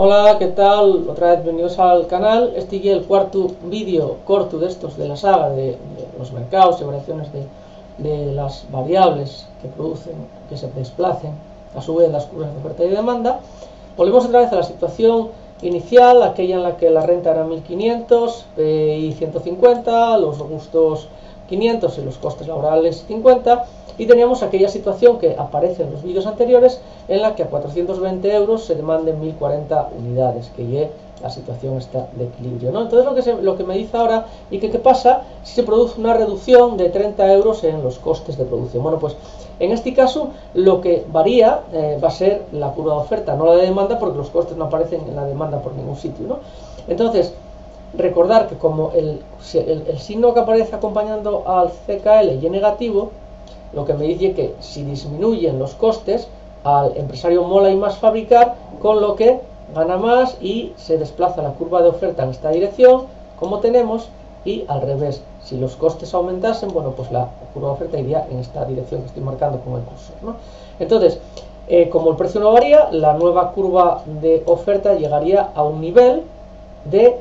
Hola, ¿qué tal? Otra vez bienvenidos al canal. Este es el cuarto vídeo corto de estos de la saga de, los mercados y variaciones de, las variables que producen, que se desplacen a su vez las curvas de oferta y demanda. Volvemos otra vez a la situación inicial, aquella en la que la renta era 1500 y 150, los gustos 500 y los costes laborales 50 y teníamos aquella situación que aparece en los vídeos anteriores en la que a 420 euros se demanden 1040 unidades, que ya la situación está de equilibrio. ¿no? Entonces lo que, lo que me dice ahora, ¿y que qué pasa si se produce una reducción de 30 euros en los costes de producción? Bueno, pues en este caso lo que varía eh, va a ser la curva de oferta, no la de demanda, porque los costes no aparecen en la demanda por ningún sitio. ¿no? Entonces, recordar que como el, el, signo que aparece acompañando al CKL y es negativo, lo que me dice que si disminuyen los costes, al empresario mola y más fabricar, con lo que gana más y se desplaza la curva de oferta en esta dirección, como tenemos, y al revés, si los costes aumentasen, bueno, pues la curva de oferta iría en esta dirección que estoy marcando con el cursor. ¿no? Entonces, eh, como el precio no varía, la nueva curva de oferta llegaría a un nivel de,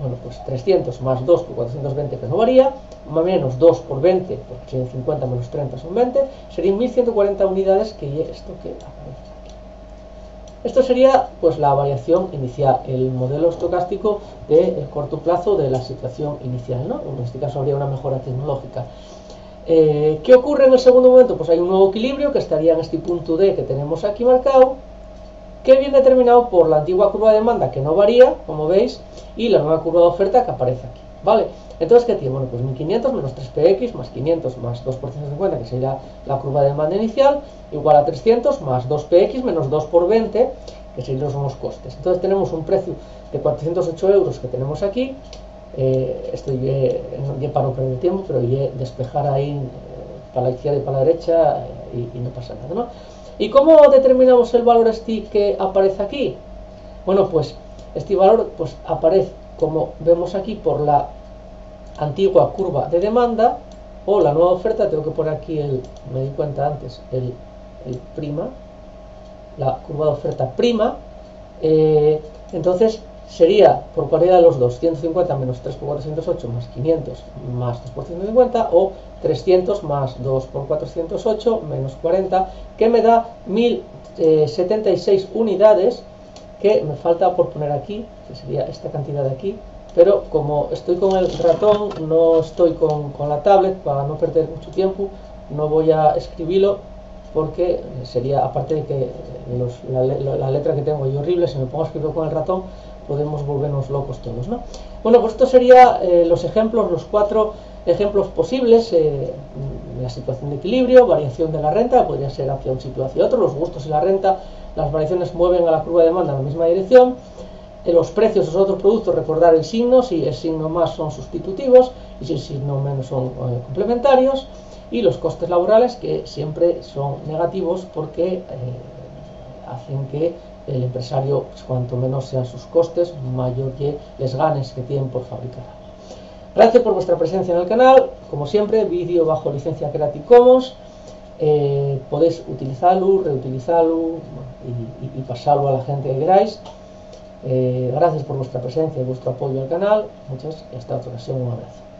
bueno, pues 300 más 2 por 420 que no varía, más menos 2 por 20, porque serían 50 menos 30 son 20, serían 1140 unidades que esto que aparece aquí. Esto sería pues la variación inicial, el modelo estocástico de corto plazo de la situación inicial, ¿no? En este caso habría una mejora tecnológica. Eh, ¿Qué ocurre en el segundo momento? Pues hay un nuevo equilibrio que estaría en este punto D que tenemos aquí marcado, que viene determinado por la antigua curva de demanda que no varía, como veis, y la nueva curva de oferta que aparece aquí. ¿Vale? Entonces, ¿qué tiene? Bueno, pues 1500 menos 3px más 500 más 2 por 150, que sería la curva de demanda inicial, igual a 300 más 2px menos 2 por 20, que serían los costes. Entonces tenemos un precio de 408 euros que tenemos aquí, eh, esto ya, para no perder tiempo, pero ya despejar ahí eh, para la izquierda y para la derecha eh, y, no pasa nada, ¿no? ¿Y cómo determinamos el valor este que aparece aquí? Bueno, pues este valor pues aparece, como vemos aquí, por la antigua curva de demanda o la nueva oferta, tengo que poner aquí el, me di cuenta antes, el, prima, la curva de oferta prima, eh, entonces sería por cualquiera de los dos, 150 menos 3 por 408 más 500 más 2 por 150 o 300 más 2 por 408 menos 40 que me da 1076 unidades que me falta por poner aquí, que sería esta cantidad de aquí, pero como estoy con el ratón, no estoy con, la tablet, para no perder mucho tiempo, no voy a escribirlo porque sería, aparte de que la, letra que tengo es horrible, si me pongo a escribirlo con el ratón, podemos volvernos locos todos, ¿no? Bueno, pues esto serían eh, los ejemplos, los cuatro ejemplos posibles, eh, la situación de equilibrio, variación de la renta, podría ser hacia un sitio hacia otro, los gustos y la renta, las variaciones mueven a la curva de demanda en la misma dirección, los precios de los otros productos, recordar el signo, si el signo más son sustitutivos y si el signo menos son eh, complementarios, y los costes laborales que siempre son negativos porque eh, hacen que el empresario, pues, cuanto menos sean sus costes, mayor que les ganes que tienen por fabricar. Gracias por vuestra presencia en el canal, como siempre, vídeo bajo licencia Creative Commons, eh, podéis utilizarlo, reutilizarlo y pasarlo a la gente que queráis. Eh, gracias por vuestra presencia y vuestro apoyo al canal. Muchas y hasta otra ocasión. Un abrazo.